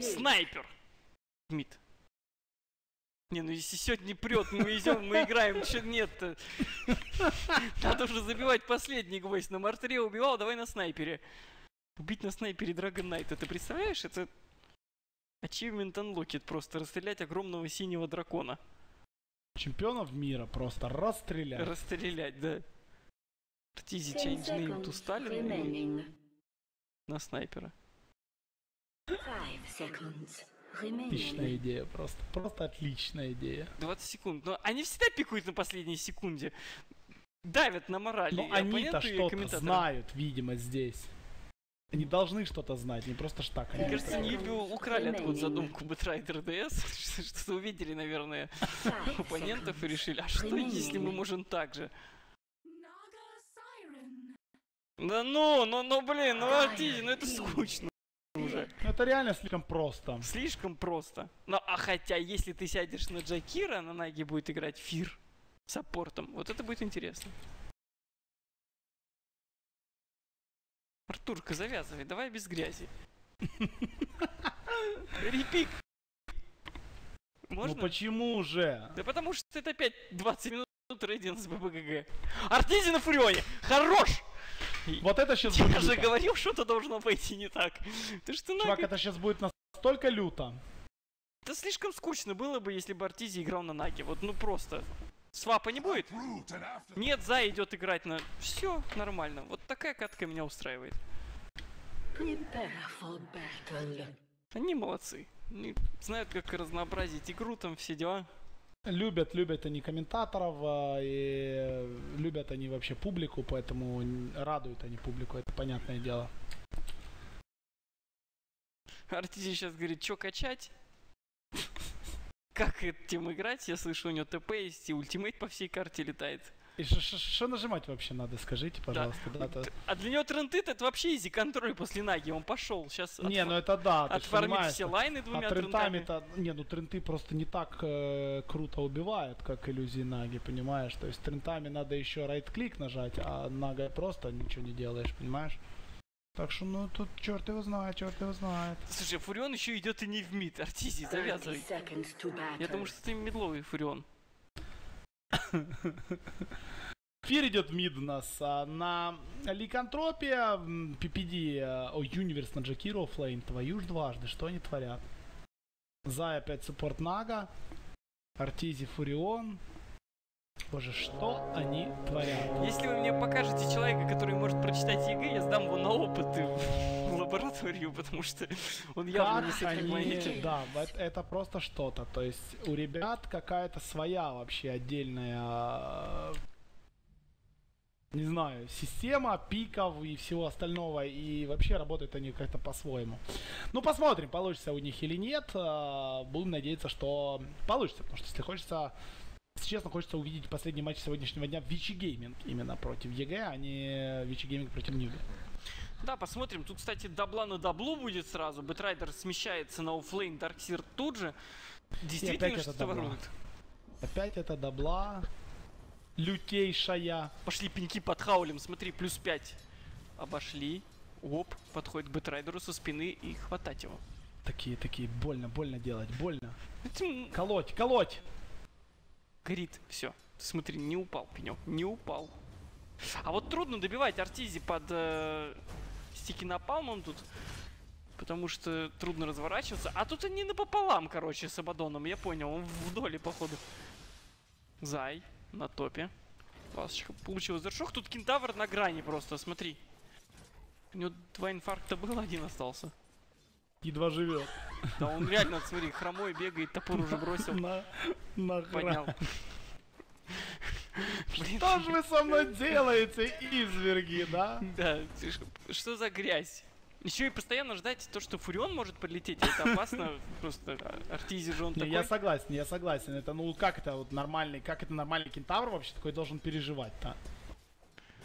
Снайпер. Мид. Не, ну если сегодня прет, мы идем, мы играем, что нет-то? Надо уже забивать последний гвоздь. На мартере убивал, давай на снайпере. Убить на снайпере Dragon Knight, это представляешь? Это Achievement Unlocked просто, расстрелять огромного синего дракона. Чемпионов мира просто расстрелять. Расстрелять, да. Артизи change name to Stalin на снайпера. Отличная идея просто. Просто отличная идея. 20 секунд. Но они всегда пикуют на последней секунде. Давят на мораль. Но и они-то что-то знают, видимо, здесь. Они должны что-то знать, не просто ж так. они Мне кажется, Ньюби украли откуда задумку Бэтрайдер DS, что-то увидели, наверное, оппонентов и решили, а что если мы можем так же? Да ну, ну, ну, блин, ну, Артизи, ну это скучно уже. Ну, Это реально слишком просто. Слишком просто. Ну, а хотя, если ты сядешь на Джакира, на Наги будет играть Фир саппортом, вот это будет интересно. Артурка, завязывай, давай без грязи. Репик. Можно? Ну почему же? Да потому что это опять 20 минут рейдинг с ББГГ. Артизи на Фурионе! Хорош! Вот это сейчас Я же говорил, что-то должно пойти не так. Ты что, Чувак, это сейчас будет настолько люто. Это слишком скучно было бы, если бы Артизи играл на Наге. Вот ну просто. Свапа не будет? Нет, За идет играть на... Все нормально. Вот такая катка меня устраивает. Они молодцы. Они знают, как разнообразить игру, там все дела. Любят, любят они комментаторов, а, и любят они вообще публику, поэтому радуют они публику, это понятное дело. Артизи сейчас говорит, что качать? Как этим играть? Я слышу, у него ТП есть, и ультимейт по всей карте летает. И что нажимать вообще надо, скажите, пожалуйста. Да, то- А для него трендит это вообще изи контроль после Наги. Он пошел сейчас Не, ну это да, понимаешь, все лайны двумя а трендами. трентами-то, не, ну тренты просто не так э, круто убивают, как иллюзии Наги, понимаешь? То есть трентами надо еще right-клик нажать, а Нагой просто ничего не делаешь, понимаешь? Так что, ну, тут черт его знает, черт его знает. Слушай, Фурион еще идет и не в mid. Артизи, 30 завязывай. Я думаю, что ты мидовый Фурион. Фир идет в mid у нас, а на Ликантропе, м, PPD, э, о, Юниверс на Джакиру offlane, твою ж дважды, что они творят? Зай опять support Нага, Артизи Фурион. Боже, что они творят? Если вы мне покажете человека, который может прочитать EG, я сдам его на опыты в лабораторию, потому что он явно не с Как этой они... планеты. Да, это, просто что-то. То есть у ребят какая-то своя вообще отдельная э, не знаю, система пиков и всего остального, и вообще работают они как-то по-своему. Ну, посмотрим, получится у них или нет. Э, Будем надеяться, что получится, потому что если хочется, честно, хочется увидеть последний матч сегодняшнего дня Вичи Гейминг именно против EG, а не Вичи Гейминг против Ньюби. Да, посмотрим. Тут, кстати, дабла на даблу будет сразу. Бэтрайдер смещается на offlane, Дарксир тут же. Действительно что-то ворует. Опять это дабла лютейшая. Пошли пеньки под хаулем, смотри, плюс 5. Обошли. Оп, подходит к Бэтрайдеру со спины и хватать его. Такие, такие, больно, больно делать, больно. Колоть, колоть! Горит. Все. Смотри, не упал пенек. Не упал. А вот трудно добивать Артизи под э, стики напалмом тут. Потому что трудно разворачиваться. А тут они напополам, короче, с Абадоном. Я понял, он вдоль, походу. Зай на топе. Ласочка получил зершок. Тут кентавр на грани просто, смотри. У него два инфаркта было, один остался. Едва живет. Да он реально, смотри, хромой бегает, топор уже бросил. На, на Поднял. Что же вы со мной делаете, изверги, да? Да, ж- что за грязь? Еще и постоянно ждать то, что Фурион может подлететь, это опасно. Просто Артизи же он такой. я согласен, я согласен. Это, ну, как это вот нормальный, как это нормальный кентавр вообще такой должен переживать-то?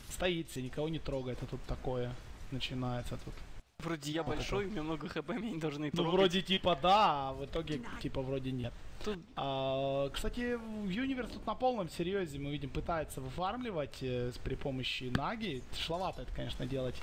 Стоит себе, никого не трогает, а тут такое начинается тут. Вроде я большой, у меня много хп, меня не должны Ну, трогать. вроде типа да, а в итоге типа вроде нет. Тут А, кстати, Юниверс тут на полном серьезе мы видим пытается выфармливать э, с при помощи Наги. Тяжеловато это, конечно, делать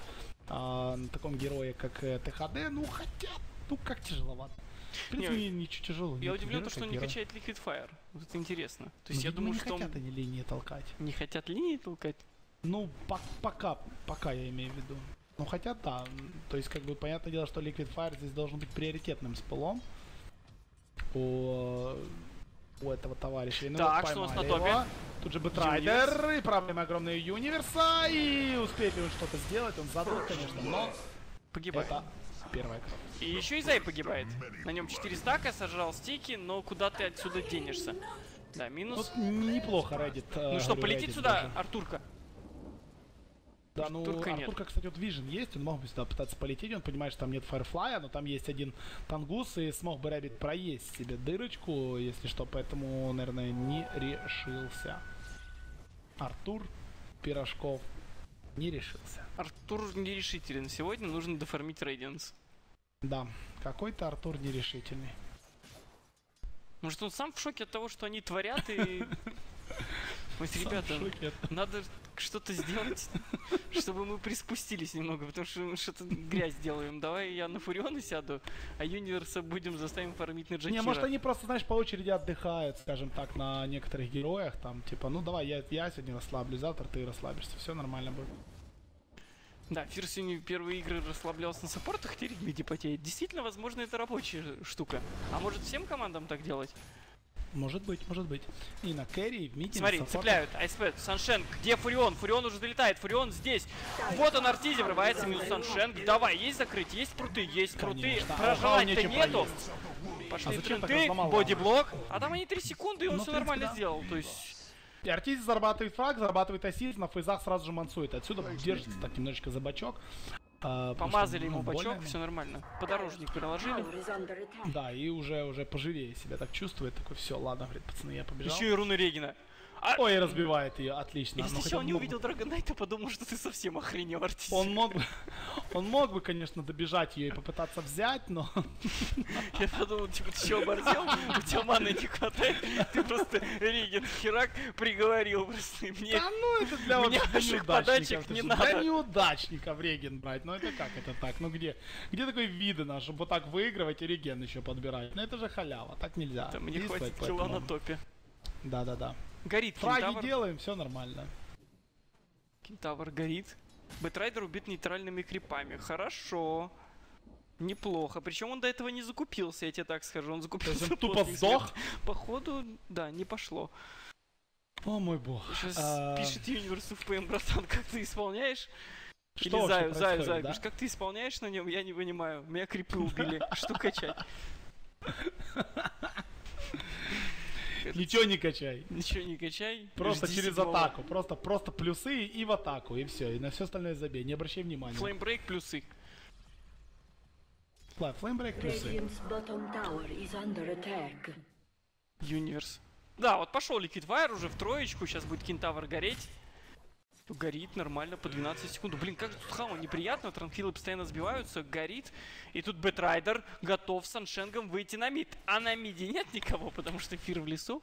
а, на таком герое, как э, ТХД. Ну, хотя Ну, как тяжеловато. В принципе, Не, ничего тяжелого. Я удивлен, то, что как не герой. качает Liquid Fire. Вот это интересно. То Ну, есть я видимо, думаю, не что он- хотят они линии толкать. не хотят линии толкать. Ну, по- пока, пока я имею в виду. Ну, хотя да, то есть, как бы, понятное дело, что Liquid Fire здесь должен быть приоритетным спылом у, у этого товарища. Ну, Так, что у нас на топе? его. Тут же Бэтрайдер, и проблемы огромные Юниверса, и успеет ли он что-то сделать, он задал, конечно, но Погибает. это первая кровь. И еще и Зай погибает. На нем 4 стака, сожрал стики, но куда ты отсюда денешься? Да, минус. Вот неплохо Rabbit. э, ну что, полетит Rabbit сюда, даже. Артурка? Да, ну, Артурка нет. Кстати, вот vision есть, он мог бы сюда пытаться полететь, он понимает, что там нет Firefly, но там есть один Тангус, и смог бы Rabbit проесть себе дырочку, если что, поэтому, наверное, не решился. Артур Пирожков не решился. Артур нерешителен. Сегодня нужно дофармить Radiance. Да, какой-то Артур нерешительный. Может, он сам в шоке от того, что они творят, и... Вот, ребята, надо что-то сделать, чтобы мы приспустились немного, потому что мы что-то грязь делаем. Давай я на Фуриона сяду, а Юниверса будем заставим фармить на Джакира. Не, может они просто, знаешь, по очереди отдыхают, скажем так, на некоторых героях, там, типа, ну давай, я, я сегодня расслаблюсь, завтра ты расслабишься, все нормально будет. Да, Фир сегодня первые игры расслаблялся на саппортах, теперь миди потеет. Действительно, возможно, это рабочая штука. А может всем командам так делать? Может быть, может быть. И на керри, и в миде, Смотри, цепляют. АСП, Саншен, где Фурион? Фурион уже долетает, Фурион здесь. Вот он, Артизи, врывается минус Саншен. Давай, есть закрыть, есть пруты, есть пруты. А Проживать-то нечем нету. проесть. Пошли А тренды, бодиблок. А там они 3 секунды, и он Ну, все принципе, нормально да. сделал. То есть, И Артиз зарабатывает фраг, зарабатывает ассист, на фейзах сразу же мансует. Отсюда держится так немножечко за бачок. А, помазали что, ему ну, бачок, больно все нормально. Подорожник приложили. Да, и уже, уже поживее себя так чувствует. Такой, все, ладно, говорит, пацаны, я побежал. Еще и руны Регина. А, Ой, разбивает ее, отлично. я Ну, хотя сначала бы не мог- увидел Драгонайта, подумал, что ты совсем охренел, Артизи. Он мог бы, он мог бы, конечно, добежать ее и попытаться взять, но Я подумал, типа, ты чё, оборзел? У тебя маны не хватает. Ты просто Реген херак приговорил просто. Мне Да ну это для, Мне ваших подачек не надо. Для неудачников реген брать. Ну это как это так? Ну где? Где такой видно, чтобы вот так выигрывать и реген еще подбирать? Ну это же халява, так нельзя. Там мне хватит поэтому- на топе. Да-да-да. Горит Фраги кентавр. делаем, все нормально. Кентавр горит. Бэтрайдер убит нейтральными крипами. Хорошо. Неплохо. Причем он до этого не закупился, я тебе так скажу. Он закупился он тупо сдох? Походу, да, не пошло. О мой бог. Сейчас А, пишет Юниверс ФПМ, братан, как ты исполняешь? Что Или Заю, Заю, Заю. да? Как ты исполняешь на нем, я не понимаю. Меня крипы убили. Что качать? Ничего не качай. Ничего не качай. Просто через седьмого. атаку. Просто, просто плюсы и в атаку. И все. И на все остальное забей. Не обращай внимания. Flamebreak плюсы. Flamebreak плюсы. Юниверс. Да, вот пошел Liquid Fire уже в троечку. Сейчас будет Кентавр гореть. Горит нормально по 12 секунд. Блин, как тут хао неприятно. Транхилы постоянно сбиваются. Горит. И тут Бэтрайдер готов с Саншенгом выйти на мид. А на миде нет никого, потому что Фир в лесу.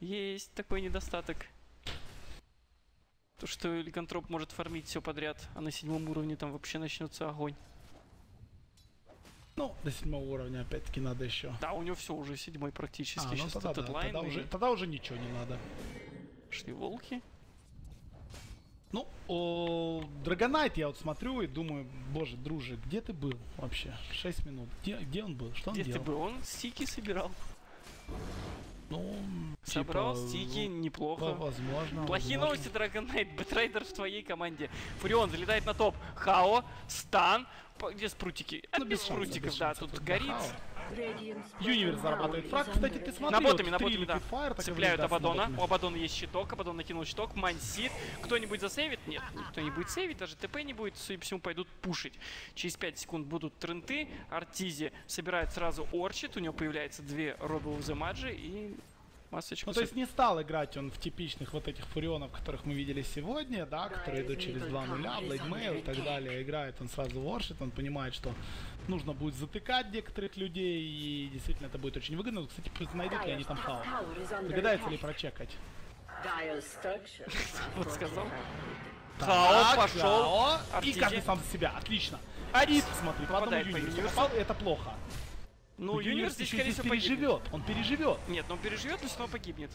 Есть такой недостаток. То, что Ликантроп может фармить все подряд, а на седьмом уровне там вообще начнется огонь. Ну, до седьмого уровня опять-таки надо еще. Да, у него все уже седьмой практически. А, ну Сейчас тогда, да, тогда, и уже, тогда уже ничего не надо. шли волки. Ну, о, Драгонайт я вот смотрю и думаю, боже, друже, где ты был вообще? 6 минут. Где, где он был? Что он Где ты делал? был? Он стики собирал. Ну, Собрал типа, стики, в- неплохо. Возможно. Плохие возможно. новости, Knight. Бэтрайдер в твоей команде. Фурион залетает на топ. Хао, стан. Где спрутики? Ну, без шансов, спрутиков, без да. шансов. Тут Тут горит. Хао. Юниверс зарабатывает фраг. Кстати, ты смотри, На вот ботами, на три ботами, да. Fire, Цепляют на Абадона. У Абадона есть щиток. Абадон накинул щиток. Мансит. Кто-нибудь засейвит? Нет, никто не будет сейвить. Даже ТП не будет. Судя по всему, пойдут пушить. Через 5 секунд будут тренты. Артизи собирает сразу Orchid. У него появляется две Robe of the Magi и масочка. Ну, то есть не стал играть он в типичных вот этих фурионов, которых мы видели сегодня, да, которые идут через 2 нуля, Blade Mail и так далее. Играет он сразу в Orchid, он понимает, что нужно будет затыкать некоторых людей, и действительно это будет очень выгодно. Кстати, найдут ли они там under Догадается ли прочекать? Вот сказал. Хао пошел. И каждый сам за себя. Отлично. И смотри, по одному попал, это плохо. Ну, Но Юниверс здесь, еще скорее всего, погибнет. переживет, он переживет. Нет, но он переживет, но все равно погибнет.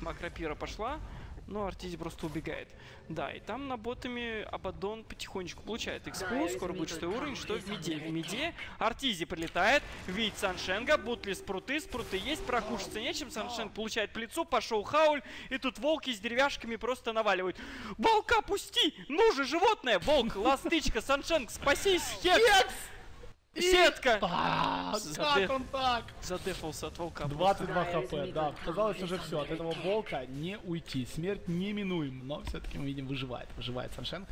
Макропира пошла, но Артизи просто убегает. Да, и там на ботами Абадон потихонечку получает экспу, скоро будет шестой уровень, что в миде. В миде Артизи прилетает, видит Саншенга, будут ли спруты, спруты есть, прокушаться нечем, Саншенг получает по лицу, пошел хауль, и тут волки с деревяшками просто наваливают. Волка пусти! Ну же, животное! Волк, ластычка, Саншенг, спасись! Хекс! Сетка! Как он так? Задефался от волка. 22 хп, да. Казалось уже все, от этого волка не уйти. Смерть неминуем, но все-таки мы видим, выживает. Выживает Саншенг.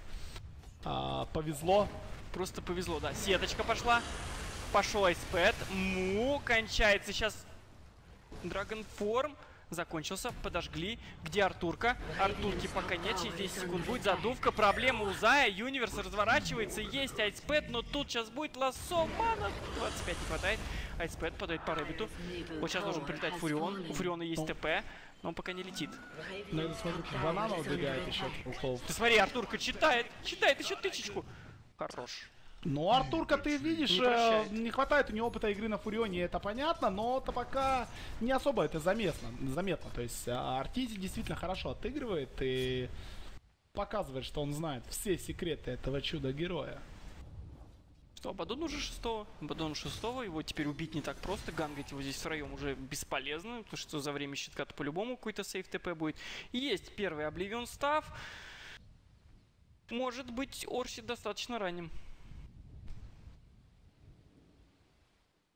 А, повезло. Просто повезло, да. Сеточка пошла. Пошел айспэд. Му, кончается сейчас Драгонформ. Закончился, подожгли. Где Артурка? Артурки пока нет, через 10 секунд будет задувка. Проблема у Зая, Юниверс разворачивается, есть айспэд, но тут сейчас будет лассо, мана 25 не хватает. Айспэд подает по Рэббиту. Вот сейчас должен прилетать Фурион. У Фуриона есть ТП, но он пока не летит. Ну, я смотрю, банана убегает еще. Ты смотри, Артурка читает, читает еще тычечку. Хорош. Ну, Артурка, ты видишь, Не э, не хватает у него опыта игры на Фурионе, это понятно, но это пока не особо это заметно. заметно. То есть а, Артизи действительно хорошо отыгрывает и показывает, что он знает все секреты этого чуда-героя. Что, Абадон уже шестого? Абадон шестого, его теперь убить не так просто, гангать его здесь втроем уже бесполезно, потому что за время щитка-то по-любому какой-то сейф ТП будет. Есть первый Обливион став. Может быть, Орси достаточно ранним.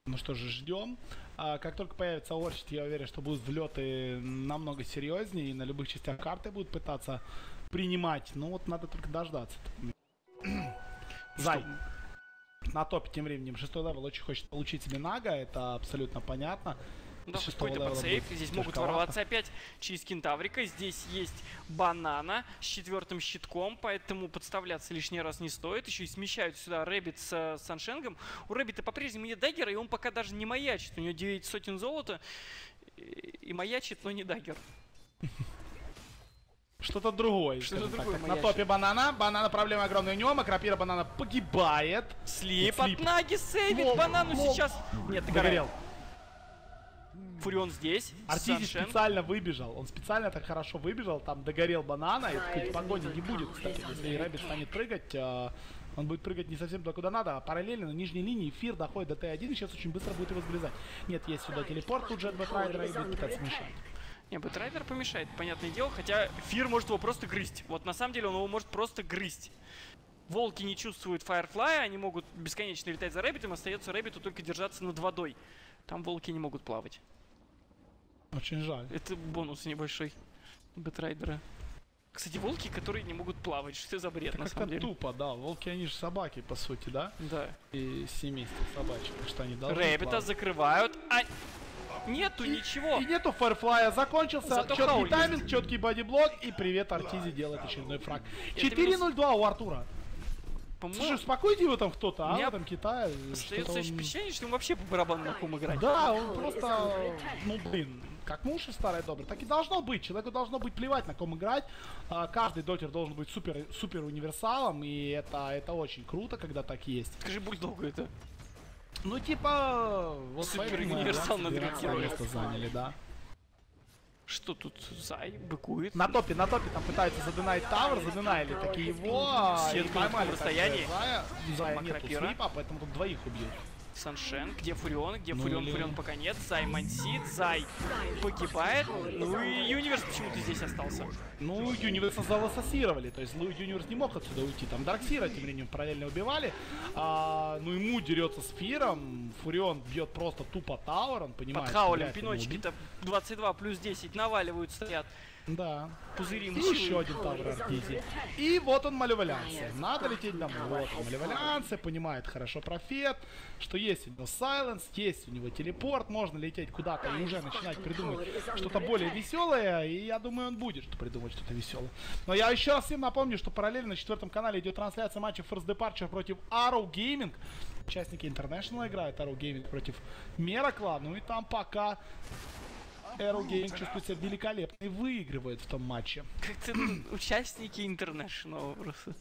Ну что же, ждем. А, как только появится Orchid, я уверен, что будут влеты намного серьезнее, и на любых частях карты будут пытаться принимать. Ну вот надо только дождаться. Зай. На топе тем временем шестой level очень хочет получить себе Нага, это абсолютно понятно. Да, какой-то подсейв. Здесь могут тяжковато. ворваться опять через Кентаврика. Здесь есть Банана с четвертым щитком, поэтому подставляться лишний раз не стоит. Еще и смещают сюда Rabbit с э, Саншенгом. У Рэббита по-прежнему нет даггера, и он пока даже не маячит. У него 9 сотен золота и, маячит, но не даггер. Что-то другое. Что-то так. другое Так, На топе банана. Банана проблема огромная у него. Макропира банана погибает. Sleep. Sleep. от Наги сейвит Банану lol. сейчас. Нет, Догорел. догорел. Фурион здесь. Артизи Саншен. специально выбежал. Он специально так хорошо выбежал. Там догорел банана. И такой погони не будет, кстати. Если Rabbit станет прыгать, а, он будет прыгать не совсем туда, куда надо. А параллельно на нижней линии Фир доходит до Т1 и сейчас очень быстро будет его сгрызать. Нет, есть сюда телепорт, тут же от Бэтрайдера и будет пытаться мешать. Не, Бэтрайдер помешает, понятное дело, хотя Фир может его просто грызть. Вот на самом деле он его может просто грызть. Волки не чувствуют Фаерфлая, они могут бесконечно летать за Рэббитом, остается Рэббиту только держаться над водой. Там волки не могут плавать. Очень жаль. Это бонус небольшой Бэтрайдера. Кстати, волки, которые не могут плавать, что за бред на Как-то самом деле. тупо, да. Волки, они же собаки, по сути, да? Да. И семейство собачьих, так что они должны Рэббита плавать. закрывают, а нету ничего. И нету фарфлая, закончился, Зато четкий тайминг, четкий бодиблок, и привет, Артизи делает очередной фраг. Это 4-0-2 у Артура. Слушай, успокойте его там кто-то, а, этом Китае. остается он- впечатление, что ему вообще по барабану на ком играть. Да, он просто, ну блин, как муж и старый добрый, так и должно быть. Человеку должно быть плевать, на ком играть. А, Каждый дотер должен быть супер, супер универсалом, и это, это очень круто, когда так есть. Скажи бульдогу это. Ну, типа, вот Супер универсал на 12 дракероне. место заняли, да. Что тут Зай быкует? На топе, на топе там пытаются задинать тавер, задинали такие его, а, и Сетку на поймали расстоянии. Зая, Зая нету слипа, поэтому тут двоих убьют. Саншен, где Фурион, где Ну Фурион, или- Фурион пока нет, Зай мансит, Зай погибает, ну и Юниверс почему-то здесь остался. Ну, Юниверса залассасировали, то есть Юниверс не мог отсюда уйти. Там Дарксира тем временем параллельно убивали. А, ну, ему дерется с Фиром, Фурион бьет просто тупо Тауэр, он понимает, Под хаулем пиночки-то 22 плюс 10 наваливают, стоят, Да. пузыри И еще один Тавр Артизи. И вот он Малевалянце. Надо лететь домой. Вот он Малевалянце, понимает хорошо профет, что есть у него сайленс, есть у него телепорт, можно лететь куда-то и уже начинать придумывать что-то более веселое, и я думаю, он будет что придумать что-то веселое. Но я еще раз всем напомню, что параллельно на четвертом канале идет трансляция матча First Departure против Arrow Gaming. Участники International играют Arrow Gaming против Меракла. Ну и там пока Gaming чувствует себя великолепно и выигрывает в том матче. Как-то ну, участники International просто.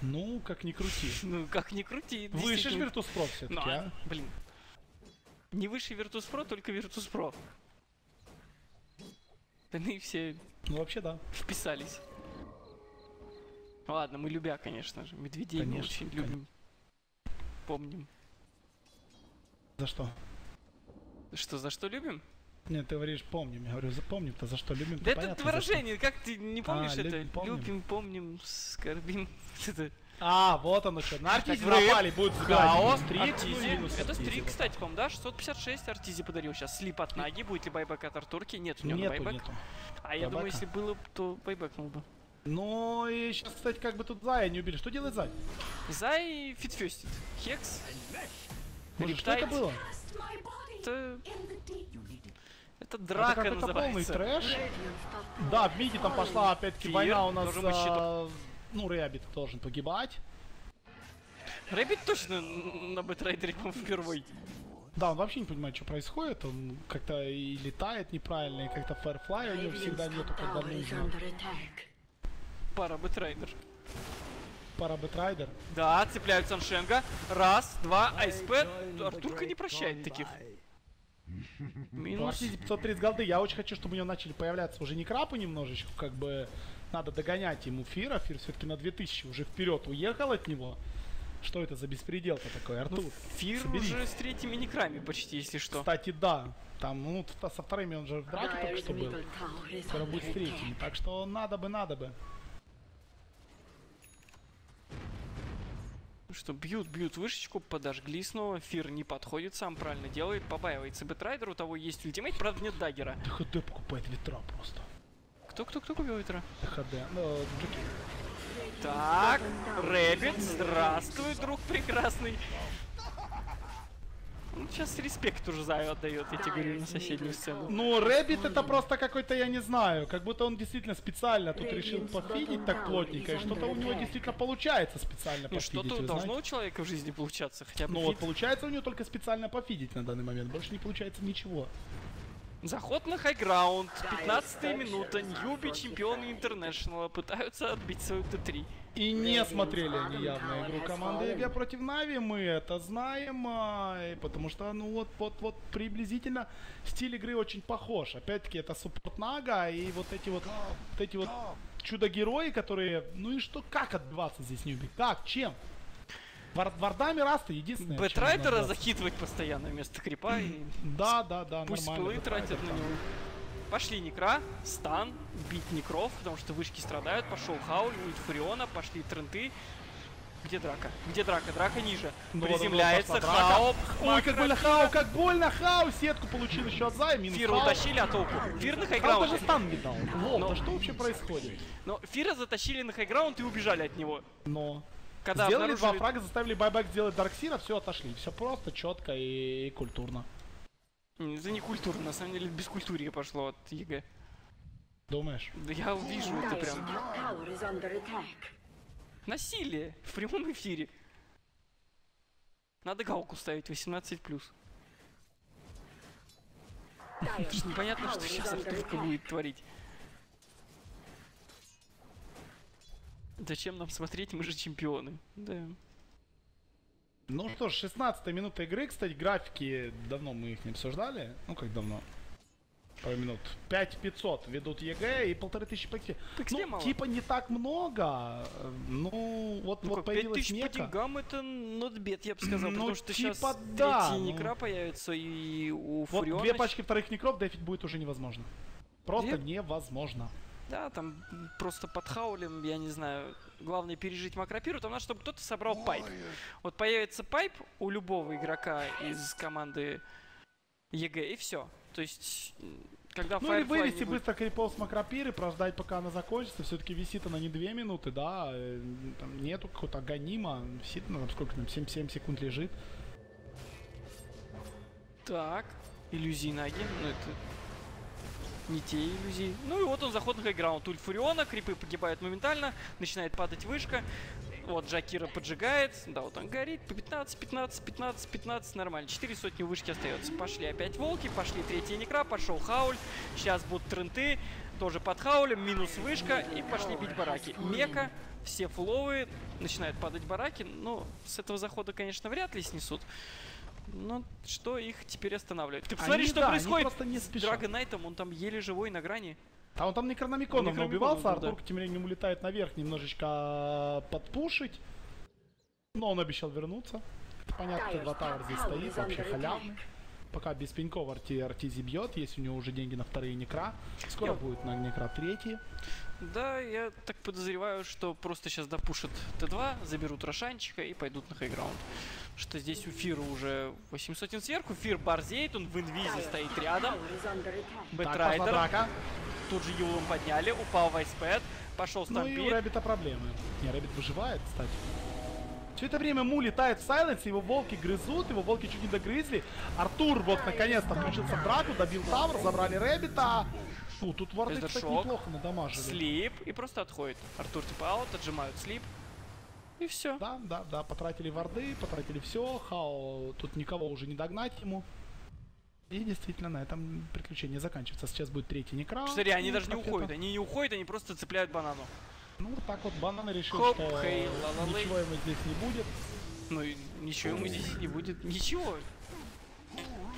Ну, как ни крути. Ну, как ни крути. Выше ж действительно. Virtus.pro все-таки, Ну, а? блин. Не выше Virtus.pro, только Virtus.pro. Остальные все Ну, вообще, да. вписались. Ладно, мы любя, конечно же. Медведей мы Конечно, очень конечно. любим. Помним. За что? Что, за что любим? Нет, ты говоришь, помним. Я говорю, запомним-то, за что любим. Да это выражение, как ты не помнишь это? любим, помним. Любим, помним, скорбим. А, вот оно что. На Артизе Так, врыв, напали, будет Хаос, ну, Артизи. минус Это streak, кстати, по-моему, да? 656 Артизи подарил сейчас. Sleep от Наги. Будет ли buyback от Артурки? Нет, у него Нету, buyback. нету. А я думаю, если было, то байбекнул бы. Ну, и сейчас, кстати, как бы тут Зая не убили. Что делает Зай? Зай фидфестит. Хекс. Боже, что это было? Это... Это Это драка полный называется. трэш. Radiant top Да, в миде там пошла опять-таки война у нас. тоже мы щитом. а, Ну, Рэббит должен погибать. Рэббит точно на Бэтрайдере, по-моему, впервой. Да, он вообще не понимает, что происходит. Он как-то и летает неправильно, и как-то firefly у него всегда нету, когда нужно. Пара Бэтрайдер. Пара Бэтрайдер. Да, цепляют Саншенга. Раз, два, АСП. Артурка не прощает таких. Ну, Минус. Артизи 530 голды. Я очень хочу, чтобы у него начали появляться уже некры немножечко, как бы надо догонять ему Фира. Фир все-таки на 2000 уже вперед уехал от него. Что это за беспредел-то такой, Артур? Ну, Фир соберись. уже с третьими некрами почти, если что. Кстати, да. Там, ну, со вторыми он же в драке только что был. Скоро будет с третьими. Так что надо бы, надо бы. Что, бьют, бьют вышечку, подожгли снова. Фир не подходит, сам правильно делает. Побаивается Бэтрайдер, у того есть ультимейт, правда нет даггера. ТХД покупает ветра просто. Кто, кто, кто купил ветра? THD. Ну. Так, Рэббит, здравствуй, друг прекрасный. Ну, сейчас респект уже Заю отдает, я тебе говорю, на соседнюю сцену. Ну, Рэббит это просто какой-то, я не знаю, как будто он действительно специально тут решил пофидить так плотненько, и что-то у него действительно получается специально Ну, пофидить, что-то вы должно у человека в жизни получаться, хотя бы Ну вот получается у него только специально пофидить на данный момент, больше не получается ничего. Заход на хайграунд, 15 минута, Newbee, чемпионы Интернешнала, пытаются отбить свою Т3. И не смотрели они явно игру команды EG против Na'Vi, мы это знаем, а, потому что, ну вот, вот, вот приблизительно стиль игры очень похож. Опять-таки это support Нага и вот эти вот, вот эти вот чудо-герои, которые, ну и что, как отбиваться здесь Newbee? Как, чем? Вар- Вардами Раста единственное. Бэтрайдера захитывать постоянно вместо крипа и Да, да, да, пусть пылы тратят на него. Пошли Некра, stun, бить Некров, потому что вышки страдают. Пошел Howl, ульт Фуриона, пошли Тренты. Где драка? Где драка? Драка ниже. Ну, вот, вот, Приземляется пошла драка. Хау. Ой, как больно Хау, как больно Хау, сетку получил еще от Зая, минус Фира утащили, а толку? Фир на Хау хайграунде. даже stun не дал. Lol, Но- да что вообще происходит? Но Фира затащили на хайграунд и убежали от него. Но... Когда Сделали два обнаружили- фрага, заставили buyback сделать Дарксира, все отошли. Все просто, четко и, и культурно. Это не культура, на самом деле бескультурье пошло от EG. Думаешь? Да я вижу это прям. Насилие в прямом эфире. Надо галку ставить 18+. Dire's top Непонятно, что сейчас Артурка будет творить. Зачем нам смотреть, мы же чемпионы. Да. Ну что ж, 16 минута игры, кстати, графики, давно мы их не обсуждали. Ну как давно? Пару минут. 5500 ведут EG и полторы тысячи по. По XP Ну, мало. типа не так много. Ну, вот, Ну вот как, появилась 5000 по мека. деньгам это bad, я бы сказал, Ну, потому что сейчас типа да, третий ну. некра появится и у Вот две пачки вторых некров дефить будет уже невозможно. Просто Две? невозможно. Да, там просто под хаулем, я не знаю, главное пережить макропиру, там надо, чтобы кто-то собрал пайп. Вот появится пайп у любого игрока из команды ЕГЭ, и все. То есть, когда Ну или вывести будет- быстро крипов с макропиры, прождать пока она закончится. Все-таки висит она не 2 минуты, да. э, Там нету какого-то аганима. Висит она там сколько там, 7-7 секунд лежит. Так, иллюзии ноги, ну это не те иллюзии. Ну и вот он заход на хайграунд. Ульт Фуриона, крипы погибают моментально, начинает падать вышка. Вот Джакира поджигает. Да, вот он горит. По 15, 15, 15, 15. Нормально. 4 сотни вышки остается. Пошли опять волки. Пошли третья некра. Пошел хауль. Сейчас будут тренты. Тоже под хаулем. Минус вышка. И пошли бить бараки. Мека. Все фуловые. Начинают падать бараки. Ну, с этого захода, конечно, вряд ли снесут. Но что их теперь останавливает? Ты посмотри, Они, что да, они происходит просто не с. Драгонайтом. Он там еле живой на грани. А он там Некрономиконом Некрономиконом убивался, Артур да. тем временем улетает наверх немножечко подпушить. Но он обещал вернуться. Это понятно, что два тавер здесь стоит, вообще халявный. Пока без пеньков арти, Артизи бьет, есть у него уже деньги на вторые некра. Скоро Я- будет на некра третий. Да, я так подозреваю, что просто сейчас допушат Т2, заберут Рошанчика и пойдут на хайграунд. Что здесь у Фира уже 800 сверху, Фир борзеет, он в инвизе стоит рядом. Бэтрайдер, тут же Юлом подняли, упал Вайспэд, пошел Ну и у стампит. Рэббита проблемы. Не, Рэббит выживает, кстати. Все это время Му летает в Silence, его волки грызут, его волки чуть не догрызли. Артур вот наконец-то включился в драку, добил Тавр, забрали Рэббита. Фу, тут варды, кстати, неплохо надамажили. Sleep и просто отходит. Артур типа аут, отжимают sleep. И все. Да, да, да, потратили варды, потратили все. Хао, тут никого уже не догнать ему. И действительно на этом приключение заканчивается. Сейчас будет третий некра. Смотри, они даже не уходят. Они не уходят, они просто цепляют банану. Ну вот так вот Банан решил, Хоп, что хей, ла-ла-лей. ничего ему здесь не будет. Ну ничего ему здесь не будет. Ничего.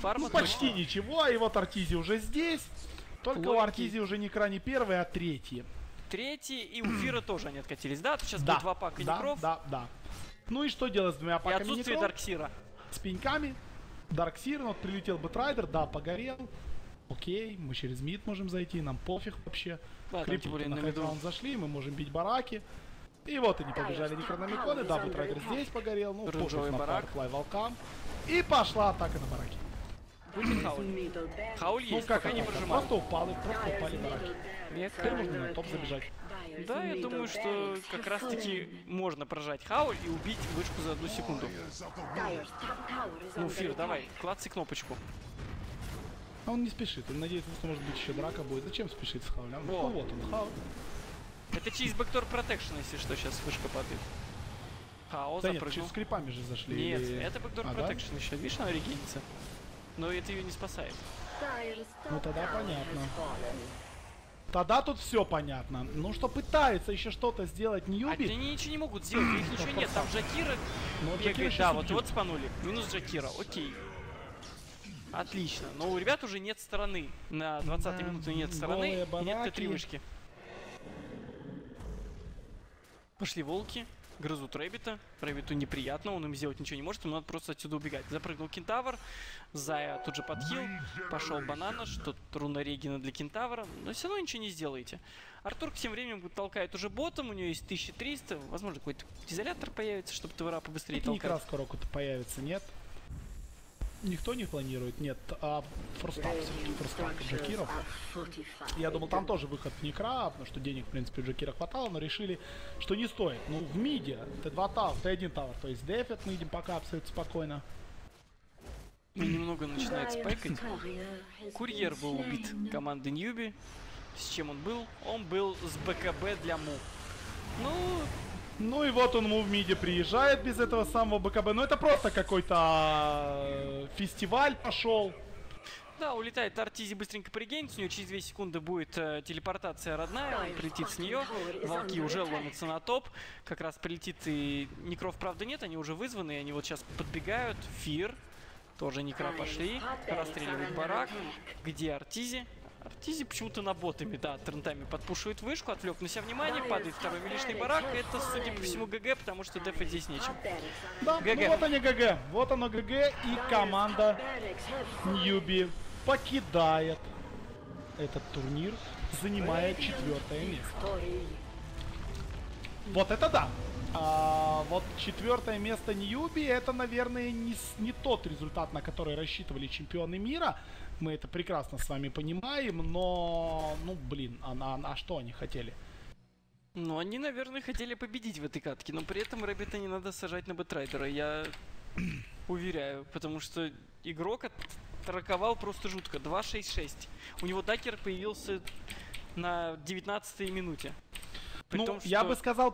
Фарма Ну, почти ничего, и вот Артизи уже здесь. Только у. Артизи уже не первый, а третий. Третий и у Фира тоже они откатились. Да, тут сейчас Да, будет два пака да, некров. да, да. Ну и что делать с двумя И паками отсутствие некров? Дарксира. С пеньками. Дарксир, ну, вот прилетел Бэтрайдер, да, погорел. Окей, мы через мид можем зайти, нам пофиг вообще. Да, там крипы на хайграунд зашли, мы можем бить бараки. И вот они побежали Некрономиконы, да, Бэтрайдер здесь погорел, ну, пофиг на барак. Волкам. И пошла атака на бараки. Будет howl. Middle barracks. Howl Ну есть, как пока не это? прожимал. Просто упали, просто упали бараки. Меха. Теперь можно на топ забежать. Да, я думаю, что как раз таки можно прожать howl и убить вышку за одну секунду. Ну, Фир, давай, клацай кнопочку. А он не спешит, он надеется, что может быть еще драка будет. Зачем спешить с Хаулем? Во. Ну вот он, Хаул. Это через backdoor protection, если что, сейчас вышка падает. Хао Да нет, запрыгнул. через с крипами же зашли. Нет, или- это backdoor А, да? protection еще. Видишь, она регенится. Но это ее не спасает. Ну тогда понятно. Тогда тут все понятно. Ну что пытается еще что-то сделать А NewBee. они ничего не могут сделать, у них ничего нет. Там Джакира Но Джакира бегает. щас Да, вот, убьют. вот спанули. Минус Джакира, окей. Отлично. Но у ребят уже нет стороны. На 20 Да, минуте нет стороны и нет бараки. Т3 вышки. Пошли волки. Грызут Рэббита. Рэббиту неприятно, он им сделать ничего не может, ему надо просто отсюда убегать. Запрыгнул Кентавр, Зая тут же подхил, пошел Банана, что руна Регина для Кентавра, но все равно ничего не сделаете. Артур тем временем толкает уже ботом, у него есть 1300, возможно какой-то изолятор появится, чтобы ТВРа побыстрее Это не толкать. раз скоро появится, нет? Никто не планирует, нет. А форстап все-таки, форстап Джакиров. fortified. Я думал, там тоже выход в Некра, потому что денег, в принципе, у Джакира хватало, но решили, что не стоит. Ну, в миде, Т2 тавр, Т1 тавр, то есть дефет, мы идем пока абсолютно спокойно. И немного начинает спайкать. Курьер был убит командой Ньюби. С чем он был? Он был с БКБ для Му. Ну, Ну и вот он ему в миде приезжает без этого самого БКБ. Ну это просто какой-то э, фестиваль пошел. да, улетает Артизи быстренько пригенится, у нее через 2 секунды будет э, телепортация родная, он прилетит с нее. Волки уже ломятся на топ. Как раз прилетит и Некров, правда, нет, они уже вызваны, они вот сейчас подбегают. Фир, тоже Некра пошли, расстреливают барак. Где Артизи? Arteezy почему-то на bottom е, да, трентами подпушивает вышку, отвлек на себя внимание, падает второй милишный барак. Это, судя по всему, GG, потому что дефать здесь нечем. Да, GG. ну вот они GG. Вот оно GG и команда NewBee покидает этот турнир, занимая четвертое место. Вот это да. А, вот четвертое место NewBee, это, наверное, не, не тот результат, на который рассчитывали чемпионы мира. Мы это прекрасно с вами понимаем, но, ну, блин, а, а- а что они хотели? Ну, они, наверное, хотели победить в этой катке, но при этом Рэббита не надо сажать на Бэтрайдера, я уверяю, потому что игрок атаковал просто жутко. 2-6-6. У него даггер появился на 19 минуте. При ну, том, я что- бы сказал